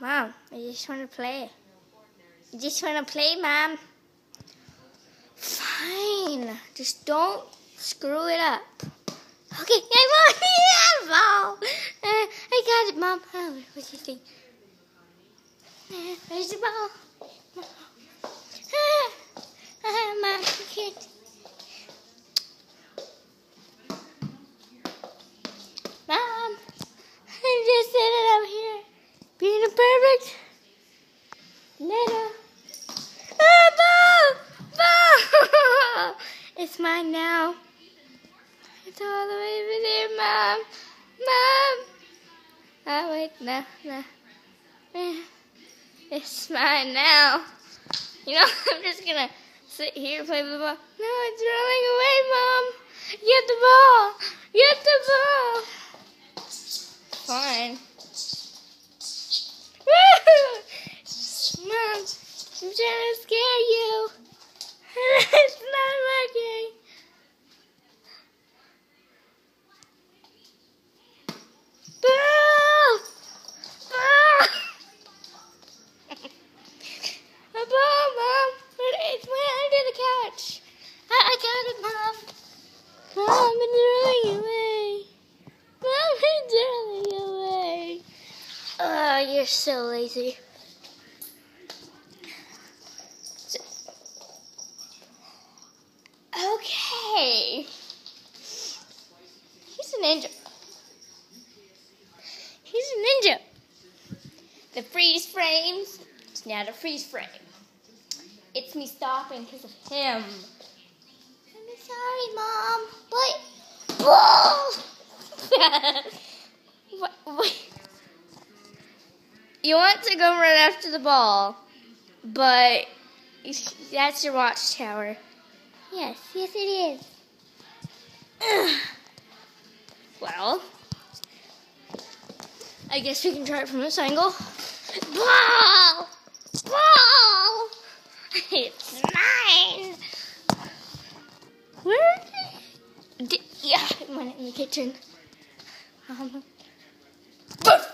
Mom, I just want to play. I just want to play, Mom. Fine. Just don't screw it up. Okay, I want yeah, ball. Uh, I got it, Mom. Oh, what do you think? Uh, where's the ball? Ah, ah, Mom, you can't. Mom, I'm just sitting up here, being a perfect little. Ah! It's mine now. It's all the way over there, Mom. Mom! Oh, wait, no, no. Eh, It's mine now. You know, I'm just gonna sit here and play with the ball. No, it's rolling away, Mom. Get the ball. Get the ball. Fine. Woo! Mom, I'm trying to scare you. it's not working. Boo! Ah! A ball, Mom. It, it went under the couch. I, I got it, Mom. Mom, it's running away. Mom, it's running away. Oh, you're so lazy. Okay. He's a ninja. He's a ninja. The freeze frames. It's not a freeze frame. It's me stopping because of him. I'm sorry, Mom, but! What- wait. You want to go right after the ball, but that's your watchtower. Yes, yes, it is. Ugh. Well, I guess we can try it from this angle. Ball! Ball! It's mine! Where? Did, yeah, it went in the kitchen. Um,